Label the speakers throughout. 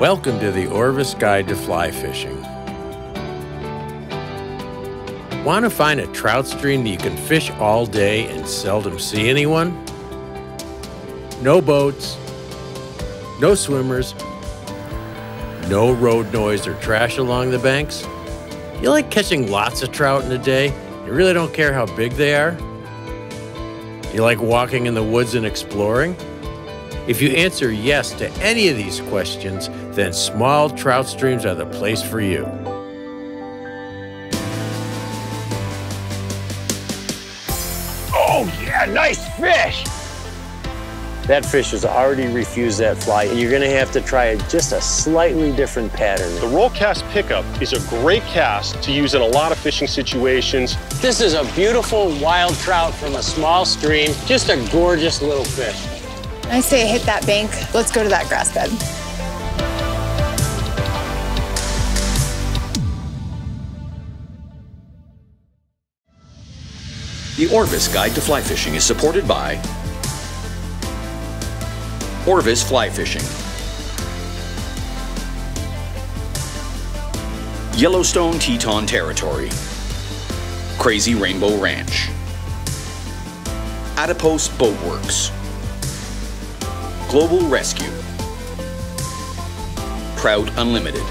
Speaker 1: Welcome to the Orvis Guide to Fly Fishing. Want to find a trout stream that you can fish all day and seldom see anyone? No boats, no swimmers, no road noise or trash along the banks? You like catching lots of trout in a day? You really don't care how big they are? You like walking in the woods and exploring? If you answer yes to any of these questions, then small trout streams are the place for you.
Speaker 2: Oh, yeah, nice fish! That fish has already refused that fly, and you're gonna have to try just a slightly different pattern.
Speaker 3: The roll cast pickup is a great cast to use in a lot of fishing situations.
Speaker 2: This is a beautiful wild trout from a small stream, just a gorgeous little fish.
Speaker 4: I say hit that bank. Let's go to that grass bed.
Speaker 5: The Orvis Guide to Fly Fishing is supported by Orvis Fly Fishing, Yellowstone Teton Territory, Crazy Rainbow Ranch, Adipose Boatworks, Global Rescue, Trout Unlimited,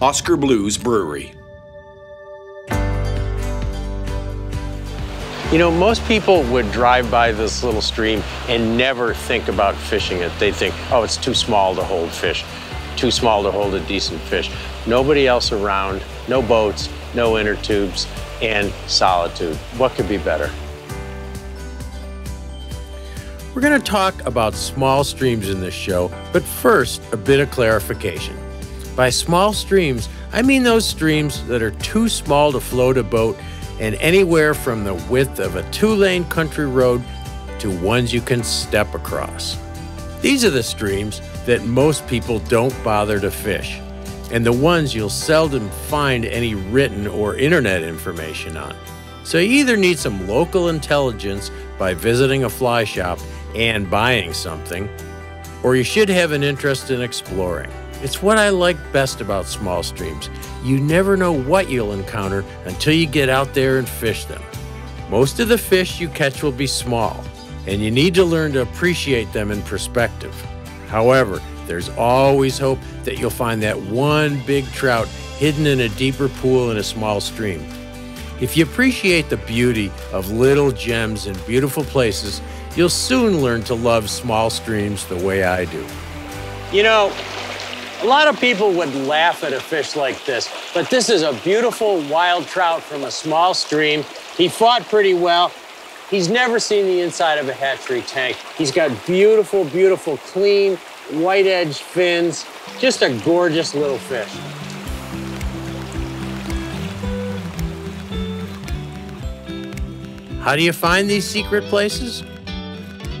Speaker 5: Oskar Blues Brewery.
Speaker 1: You know, most people would drive by this little stream and never think about fishing it. They think, oh, it's too small to hold fish, too small to hold a decent fish. Nobody else around, no boats, no inner tubes, and solitude. What could be better? We're going to talk about small streams in this show, but first, a bit of clarification. By small streams, I mean those streams that are too small to float a boat and anywhere from the width of a two lane country road to ones you can step across. These are the streams that most people don't bother to fish, and the ones you'll seldom find any written or internet information on. So you either need some local intelligence by visiting a fly shop and buying something, or you should have an interest in exploring. It's what I like best about small streams. You never know what you'll encounter until you get out there and fish them. Most of the fish you catch will be small, and you need to learn to appreciate them in perspective. However, there's always hope that you'll find that one big trout hidden in a deeper pool in a small stream. If you appreciate the beauty of little gems in beautiful places, you'll soon learn to love small streams the way I do.
Speaker 2: You know, a lot of people would laugh at a fish like this, but this is a beautiful wild trout from a small stream. He fought pretty well. He's never seen the inside of a hatchery tank. He's got beautiful, beautiful, clean, white edge fins. Just a gorgeous little fish.
Speaker 1: How do you find these secret places?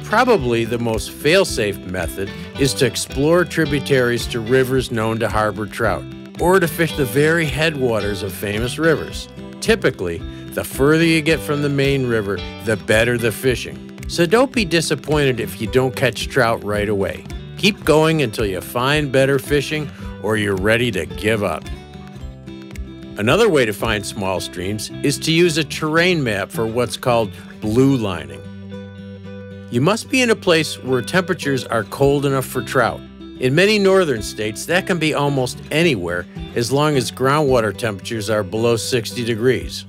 Speaker 1: Probably the most fail-safe method is to explore tributaries to rivers known to harbor trout, or to fish the very headwaters of famous rivers. Typically, the further you get from the main river, the better the fishing. So don't be disappointed if you don't catch trout right away. Keep going until you find better fishing or you're ready to give up. Another way to find small streams is to use a terrain map for what's called blue lining. You must be in a place where temperatures are cold enough for trout. In many northern states, that can be almost anywhere as long as groundwater temperatures are below 60 degrees.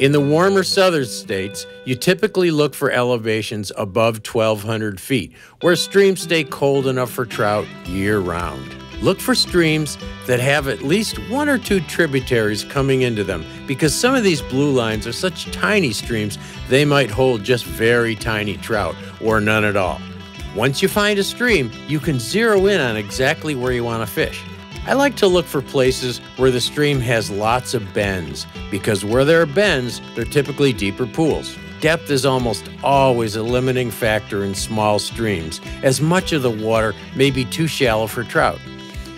Speaker 1: In the warmer southern states, you typically look for elevations above 1,200 feet, where streams stay cold enough for trout year round. Look for streams that have at least one or two tributaries coming into them because some of these blue lines are such tiny streams they might hold just very tiny trout or none at all. Once you find a stream, you can zero in on exactly where you want to fish. I like to look for places where the stream has lots of bends because where there are bends, they're typically deeper pools. Depth is almost always a limiting factor in small streams, as much of the water may be too shallow for trout.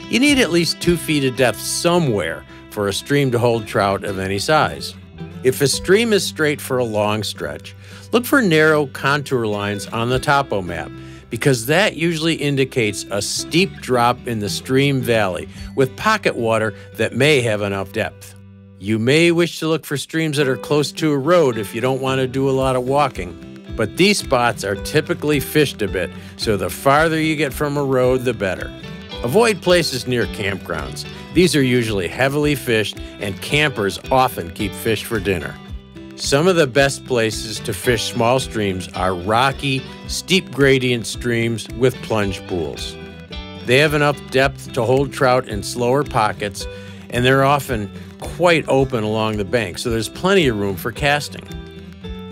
Speaker 1: You need at least two feet of depth somewhere for a stream to hold trout of any size. If a stream is straight for a long stretch, look for narrow contour lines on the topo map because that usually indicates a steep drop in the stream valley with pocket water that may have enough depth. You may wish to look for streams that are close to a road if you don't want to do a lot of walking, but these spots are typically fished a bit, so the farther you get from a road, the better. Avoid places near campgrounds. These are usually heavily fished, and campers often keep fish for dinner. Some of the best places to fish small streams are rocky, steep gradient streams with plunge pools. They have enough depth to hold trout in slower pockets, and they're often quite open along the bank, so there's plenty of room for casting.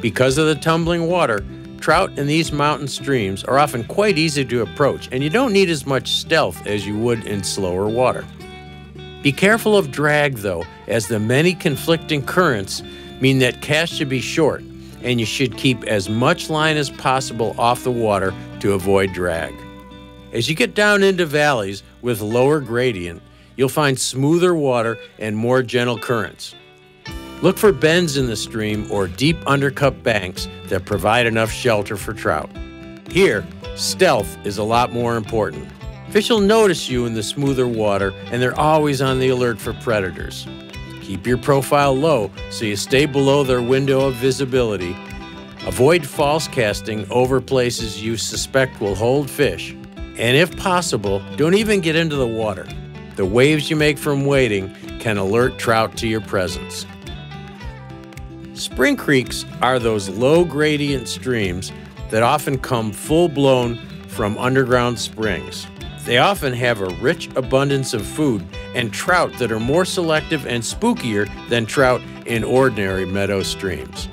Speaker 1: Because of the tumbling water, trout in these mountain streams are often quite easy to approach, and you don't need as much stealth as you would in slower water. Be careful of drag, though, as the many conflicting currents mean that cast should be short, and you should keep as much line as possible off the water to avoid drag. As you get down into valleys with lower gradient, you'll find smoother water and more gentle currents. Look for bends in the stream or deep undercut banks that provide enough shelter for trout. Here, stealth is a lot more important. Fish will notice you in the smoother water and they're always on the alert for predators. Keep your profile low so you stay below their window of visibility. Avoid false casting over places you suspect will hold fish. And if possible, don't even get into the water. The waves you make from wading can alert trout to your presence. Spring creeks are those low gradient streams that often come full blown from underground springs. They often have a rich abundance of food and trout that are more selective and spookier than trout in ordinary meadow streams.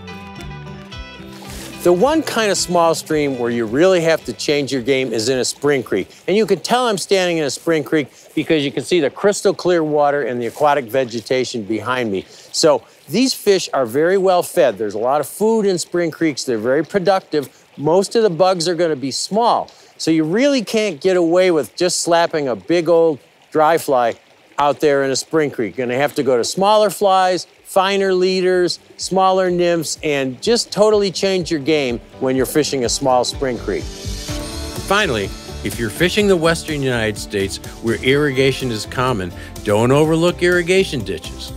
Speaker 2: The one kind of small stream where you really have to change your game is in a spring creek. And you can tell I'm standing in a spring creek because you can see the crystal clear water and the aquatic vegetation behind me. So these fish are very well fed. There's a lot of food in spring creeks. They're very productive. Most of the bugs are going to be small. So you really can't get away with just slapping a big old dry fly out there in a spring creek. You're gonna have to go to smaller flies, finer leaders, smaller nymphs, and just totally change your game when you're fishing a small spring creek.
Speaker 1: Finally, if you're fishing the western United States where irrigation is common, don't overlook irrigation ditches.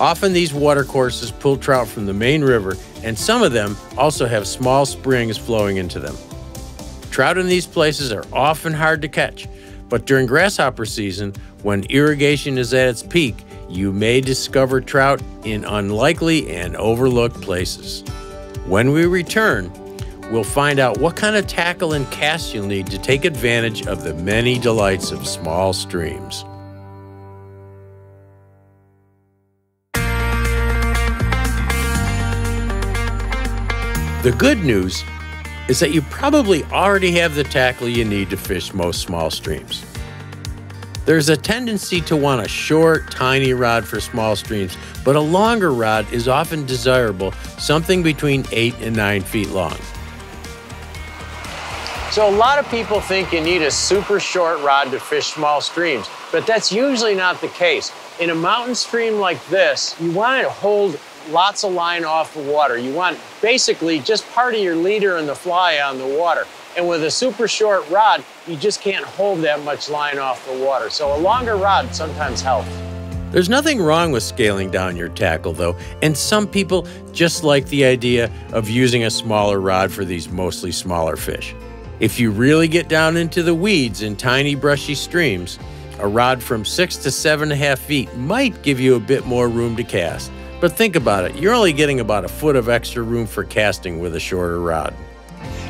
Speaker 1: Often these watercourses pull trout from the main river, and some of them also have small springs flowing into them. Trout in these places are often hard to catch, but during grasshopper season, when irrigation is at its peak, you may discover trout in unlikely and overlooked places. When we return, we'll find out what kind of tackle and cast you'll need to take advantage of the many delights of small streams. The good news is that you probably already have the tackle you need to fish most small streams. There's a tendency to want a short, tiny rod for small streams, but a longer rod is often desirable, something between 8 and 9 feet long.
Speaker 2: So a lot of people think you need a super short rod to fish small streams, but that's usually not the case. In a mountain stream like this, you want to hold lots of line off the water. You want basically just part of your leader and the fly on the water. And with a super short rod, you just can't hold that much line off the water. So a longer rod sometimes helps.
Speaker 1: There's nothing wrong with scaling down your tackle, though, and some people just like the idea of using a smaller rod for these mostly smaller fish. If you really get down into the weeds in tiny brushy streams, a rod from six to seven and a half feet might give you a bit more room to cast. But think about it, you're only getting about a foot of extra room for casting with a shorter rod.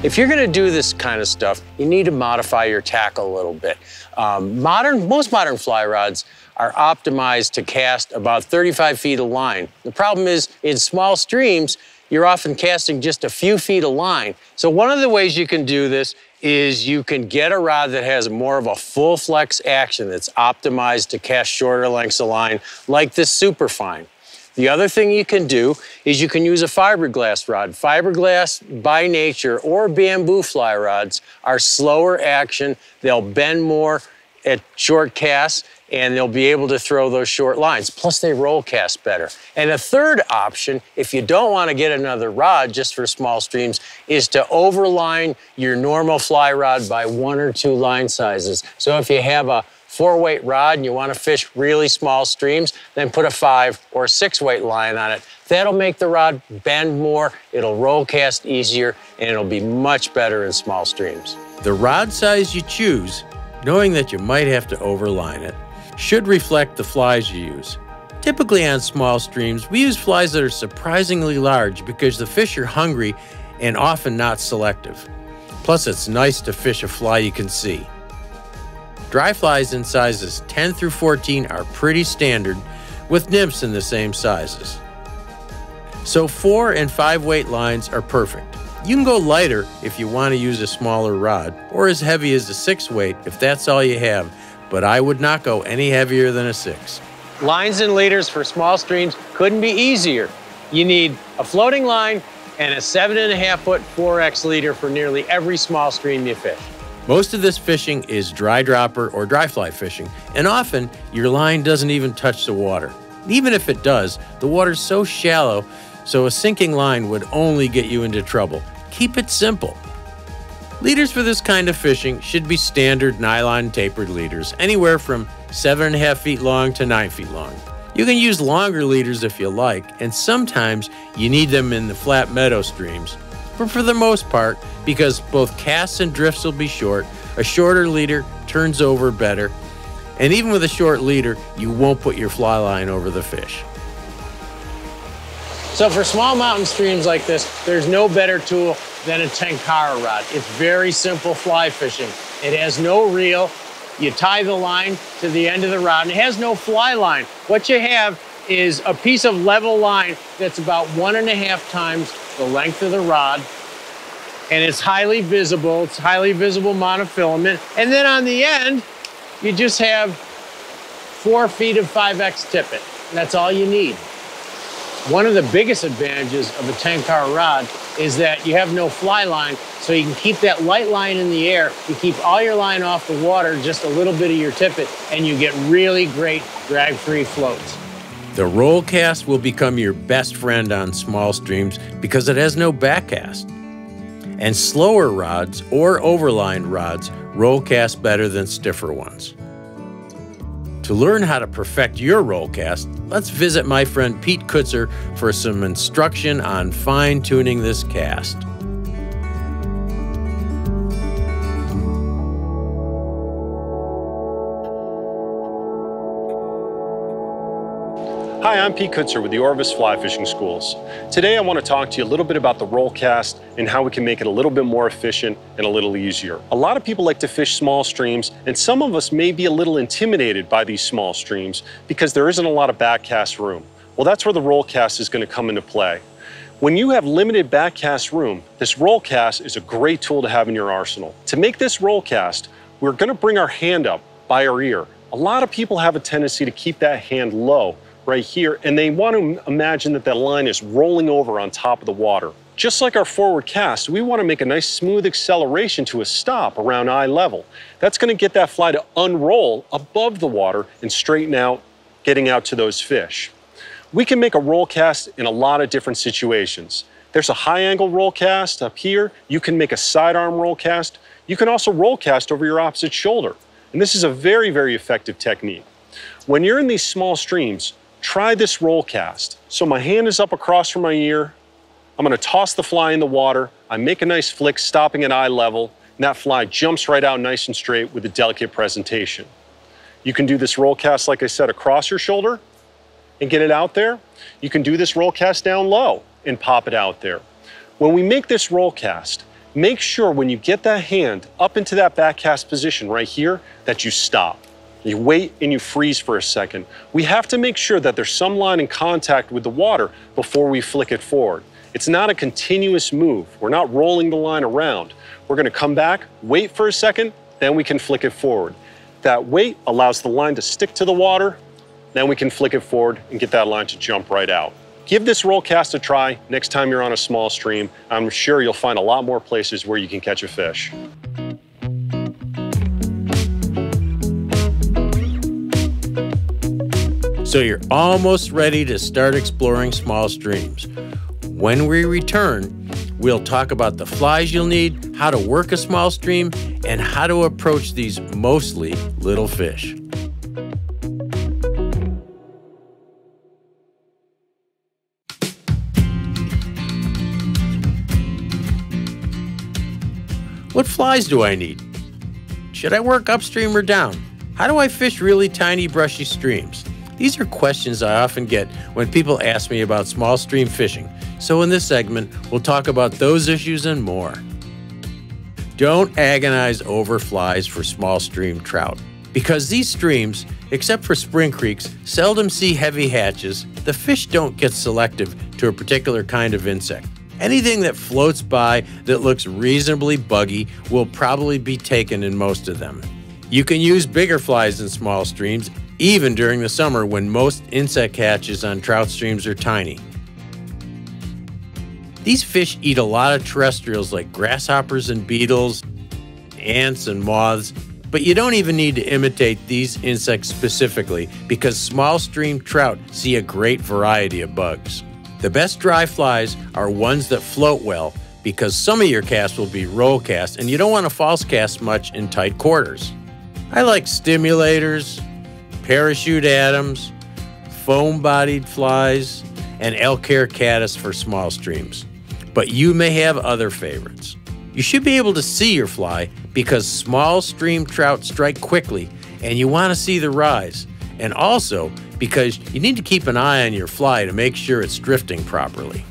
Speaker 2: If you're gonna do this kind of stuff, you need to modify your tackle a little bit. Um, modern, most modern fly rods are optimized to cast about 35 feet of line. The problem is in small streams, you're often casting just a few feet of line. So one of the ways you can do this is you can get a rod that has more of a full flex action that's optimized to cast shorter lengths of line, like this Superfine. The other thing you can do is you can use a fiberglass rod. Fiberglass by nature or bamboo fly rods are slower action. They'll bend more at short casts and they'll be able to throw those short lines. Plus, they roll cast better. And a third option, if you don't want to get another rod just for small streams, is to overline your normal fly rod by one or two line sizes. So if you have a four weight rod and you want to fish really small streams, then put a five or six weight line on it. That'll make the rod bend more, it'll roll cast easier, and it'll be much better in small streams.
Speaker 1: The rod size you choose, knowing that you might have to overline it, should reflect the flies you use. Typically on small streams, we use flies that are surprisingly large because the fish are hungry and often not selective. Plus, it's nice to fish a fly you can see. Dry flies in sizes 10 through 14 are pretty standard, with nymphs in the same sizes. So 4 and 5 weight lines are perfect. You can go lighter if you want to use a smaller rod, or as heavy as a 6 weight if that's all you have, but I would not go any heavier than a 6.
Speaker 2: Lines and leaders for small streams couldn't be easier. You need a floating line and a 7.5 foot 4X leader for nearly every small stream you fish.
Speaker 1: Most of this fishing is dry dropper or dry fly fishing, and often your line doesn't even touch the water. Even if it does, the water's so shallow, so a sinking line would only get you into trouble. Keep it simple. Leaders for this kind of fishing should be standard nylon tapered leaders, anywhere from 7.5 feet long to 9 feet long. You can use longer leaders if you like, and sometimes you need them in the flat meadow streams. But for the most part, because both casts and drifts will be short, a shorter leader turns over better, and even with a short leader, you won't put your fly line over the fish.
Speaker 2: So for small mountain streams like this, there's no better tool than a Tenkara rod. It's very simple fly fishing. It has no reel. You tie the line to the end of the rod, and it has no fly line. What you have is a piece of level line that's about one and a half times the length of the rod, and it's highly visible. It's highly visible monofilament. And then on the end, you just have four feet of 5X tippet. That's all you need. One of the biggest advantages of a Tenkara rod is that you have no fly line, so you can keep that light line in the air. You keep all your line off the water, just a little bit of your tippet, and you get really great drag-free floats.
Speaker 1: The roll cast will become your best friend on small streams because it has no backcast. And slower rods or overlined rods roll cast better than stiffer ones. To learn how to perfect your roll cast, let's visit my friend Pete Kutzer for some instruction on fine tuning this cast.
Speaker 3: Hi, I'm Pete Kutzer with the Orvis Fly Fishing Schools. Today I want to talk to you a little bit about the roll cast and how we can make it a little bit more efficient and a little easier. A lot of people like to fish small streams and some of us may be a little intimidated by these small streams because there isn't a lot of backcast room. Well, that's where the roll cast is going to come into play. When you have limited backcast room, this roll cast is a great tool to have in your arsenal. To make this roll cast, we're going to bring our hand up by our ear. A lot of people have a tendency to keep that hand low right here, and they want to imagine that that line is rolling over on top of the water. Just like our forward cast, we want to make a nice smooth acceleration to a stop around eye level. That's going to get that fly to unroll above the water and straighten out, getting out to those fish. We can make a roll cast in a lot of different situations. There's a high angle roll cast up here. You can make a sidearm roll cast. You can also roll cast over your opposite shoulder. And this is a very, very effective technique. When you're in these small streams, Try this roll cast. So my hand is up across from my ear. I'm gonna toss the fly in the water. I make a nice flick, stopping at eye level, and that fly jumps right out nice and straight with a delicate presentation. You can do this roll cast, like I said, across your shoulder and get it out there. You can do this roll cast down low and pop it out there. When we make this roll cast, make sure when you get that hand up into that back cast position right here that you stop. You wait and you freeze for a second. We have to make sure that there's some line in contact with the water before we flick it forward. It's not a continuous move. We're not rolling the line around. We're gonna come back, wait for a second, then we can flick it forward. That wait allows the line to stick to the water, then we can flick it forward and get that line to jump right out. Give this roll cast a try next time you're on a small stream. I'm sure you'll find a lot more places where you can catch a fish.
Speaker 1: So you're almost ready to start exploring small streams. When we return, we'll talk about the flies you'll need, how to work a small stream, and how to approach these mostly little fish. What flies do I need? Should I work upstream or down? How do I fish really tiny, brushy streams? These are questions I often get when people ask me about small stream fishing. So, in this segment, we'll talk about those issues and more. Don't agonize over flies for small stream trout. Because these streams, except for spring creeks, seldom see heavy hatches, the fish don't get selective to a particular kind of insect. Anything that floats by that looks reasonably buggy will probably be taken in most of them. You can use bigger flies in small streams, even during the summer when most insect hatches on trout streams are tiny. These fish eat a lot of terrestrials like grasshoppers and beetles, ants and moths, but you don't even need to imitate these insects specifically because small stream trout see a great variety of bugs. The best dry flies are ones that float well because some of your casts will be roll cast and you don't want to false cast much in tight quarters. I like stimulators, parachute Adams, foam bodied flies, and elk hair caddis for small streams. But you may have other favorites. You should be able to see your fly because small stream trout strike quickly and you want to see the rise. And also, because you need to keep an eye on your fly to make sure it's drifting properly.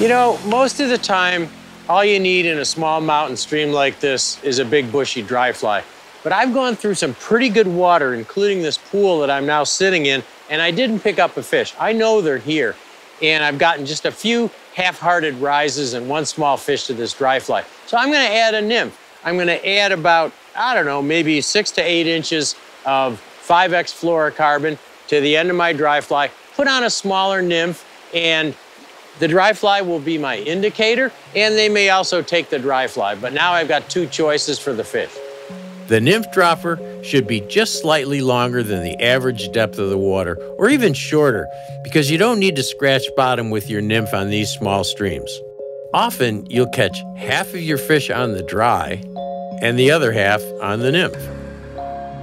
Speaker 2: You know, most of the time, all you need in a small mountain stream like this is a big bushy dry fly. But I've gone through some pretty good water, including this pool that I'm now sitting in, and I didn't pick up a fish. I know they're here. And I've gotten just a few half-hearted rises and one small fish to this dry fly. So I'm gonna add a nymph. I'm gonna add about, I don't know, maybe six to eight inches of 5X fluorocarbon to the end of my dry fly, put on a smaller nymph, and the dry fly will be my indicator, and they may also take the dry fly. But now I've got two choices for the fish.
Speaker 1: The nymph dropper should be just slightly longer than the average depth of the water, or even shorter, because you don't need to scratch bottom with your nymph on these small streams. Often, you'll catch half of your fish on the dry and the other half on the nymph.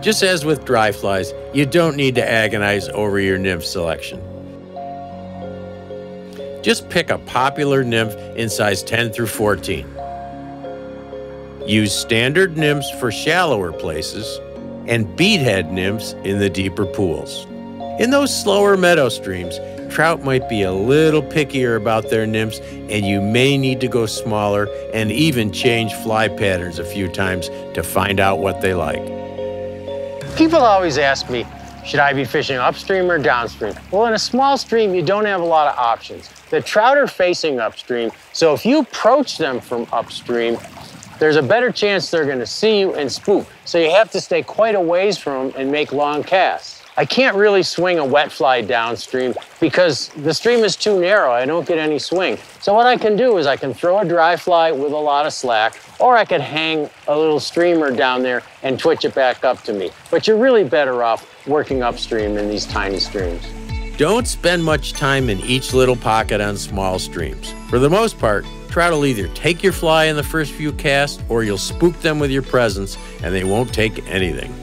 Speaker 1: Just as with dry flies, you don't need to agonize over your nymph selection. Just pick a popular nymph in size 10 through 14. Use standard nymphs for shallower places and beadhead nymphs in the deeper pools. In those slower meadow streams, trout might be a little pickier about their nymphs, and you may need to go smaller and even change fly patterns a few times to find out what they like.
Speaker 2: People always ask me, should I be fishing upstream or downstream? Well, in a small stream, you don't have a lot of options. The trout are facing upstream, so if you approach them from upstream, there's a better chance they're going to see you and spook. So you have to stay quite a ways from them and make long casts. I can't really swing a wet fly downstream because the stream is too narrow. I don't get any swing. So what I can do is I can throw a dry fly with a lot of slack, or I could hang a little streamer down there and twitch it back up to me. But you're really better off working upstream in these tiny streams.
Speaker 1: Don't spend much time in each little pocket on small streams. For the most part, trout will either take your fly in the first few casts or you'll spook them with your presence and they won't take anything.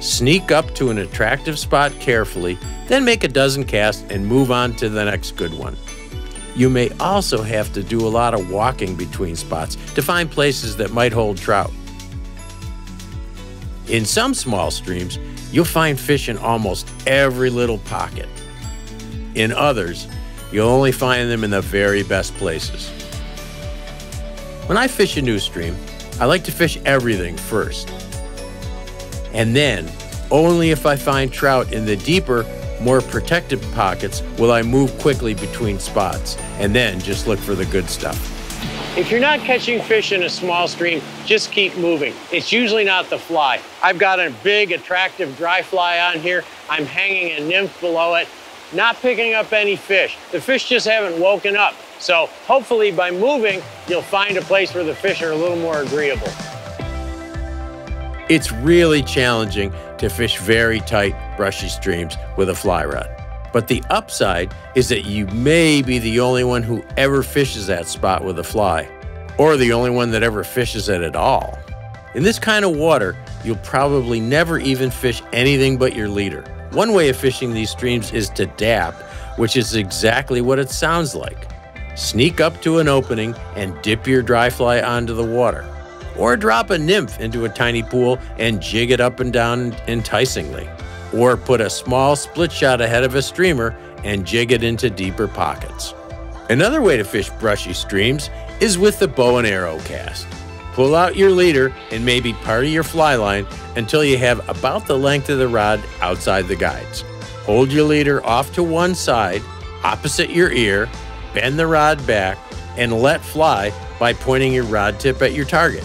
Speaker 1: Sneak up to an attractive spot carefully, then make a dozen casts and move on to the next good one. You may also have to do a lot of walking between spots to find places that might hold trout. In some small streams, you'll find fish in almost every little pocket. In others, you'll only find them in the very best places. When I fish a new stream, I like to fish everything first. And then, only if I find trout in the deeper, more protected pockets will I move quickly between spots, and then just look for the good stuff.
Speaker 2: If you're not catching fish in a small stream, just keep moving. It's usually not the fly. I've got a big, attractive dry fly on here. I'm hanging a nymph below it, not picking up any fish. The fish just haven't woken up. So hopefully by moving, you'll find a place where the fish are a little more agreeable.
Speaker 1: It's really challenging to fish very tight, brushy streams with a fly rod. But the upside is that you may be the only one who ever fishes that spot with a fly, or the only one that ever fishes it at all. In this kind of water, you'll probably never even fish anything but your leader. One way of fishing these streams is to dap, which is exactly what it sounds like. Sneak up to an opening and dip your dry fly onto the water. Or drop a nymph into a tiny pool and jig it up and down enticingly. Or put a small split shot ahead of a streamer and jig it into deeper pockets. Another way to fish brushy streams is with the bow and arrow cast. Pull out your leader and maybe part of your fly line until you have about the length of the rod outside the guides. Hold your leader off to one side, opposite your ear, bend the rod back, and let fly by pointing your rod tip at your target.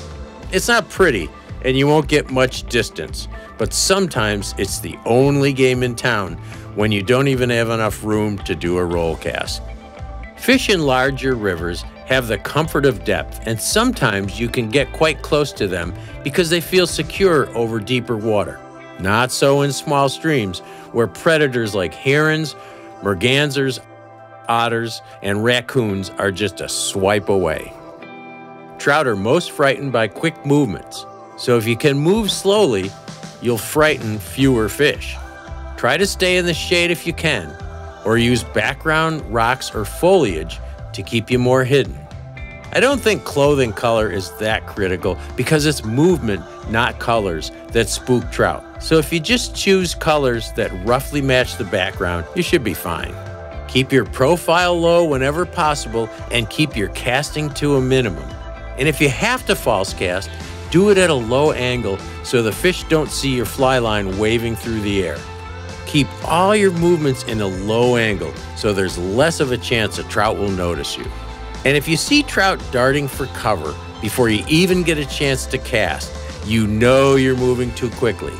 Speaker 1: It's not pretty, and you won't get much distance, but sometimes it's the only game in town when you don't even have enough room to do a roll cast. Fish in larger rivers have the comfort of depth, and sometimes you can get quite close to them because they feel secure over deeper water. Not so in small streams where predators like herons, mergansers, otters, and raccoons are just a swipe away. Trout are most frightened by quick movements, so if you can move slowly, you'll frighten fewer fish. Try to stay in the shade if you can, or use background rocks or foliage to keep you more hidden. I don't think clothing color is that critical because it's movement, not colors, that spook trout. So if you just choose colors that roughly match the background, you should be fine. Keep your profile low whenever possible and keep your casting to a minimum. And if you have to false cast, do it at a low angle so the fish don't see your fly line waving through the air. Keep all your movements in a low angle so there's less of a chance a trout will notice you. And if you see trout darting for cover before you even get a chance to cast, you know you're moving too quickly.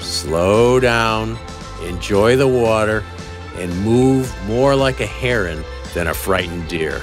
Speaker 1: Slow down, enjoy the water, and move more like a heron than a frightened deer.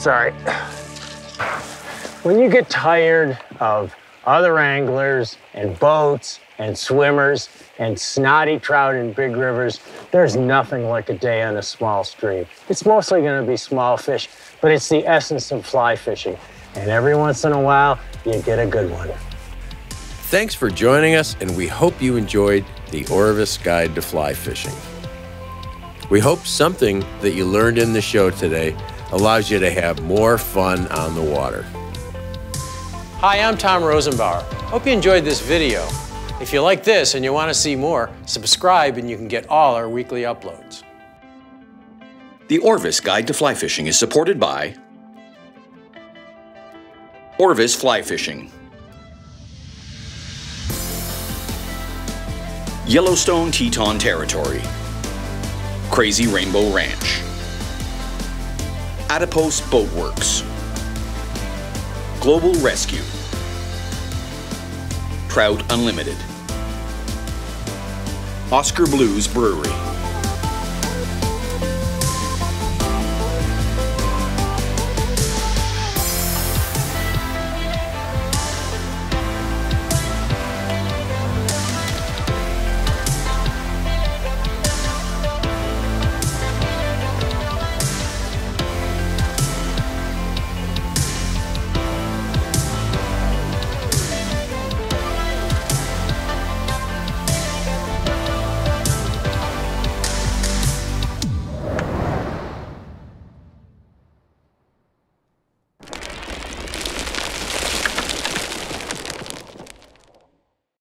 Speaker 2: Sorry. When you get tired of other anglers and boats and swimmers and snotty trout in big rivers, there's nothing like a day on a small stream. It's mostly going to be small fish, but it's the essence of fly fishing. And every once in a while, you get a good one.
Speaker 1: Thanks for joining us, and we hope you enjoyed the Orvis Guide to Fly Fishing. We hope something that you learned in the show today allows you to have more fun on the water.
Speaker 2: Hi, I'm Tom Rosenbauer. Hope you enjoyed this video. If you like this and you want to see more, subscribe and you can get all our weekly uploads.
Speaker 5: The Orvis Guide to Fly Fishing is supported by Orvis Fly Fishing, Yellowstone Teton Territory, Crazy Rainbow Ranch, Adipose Boat Works, Global Rescue, Trout Unlimited, Oskar Blues Brewery.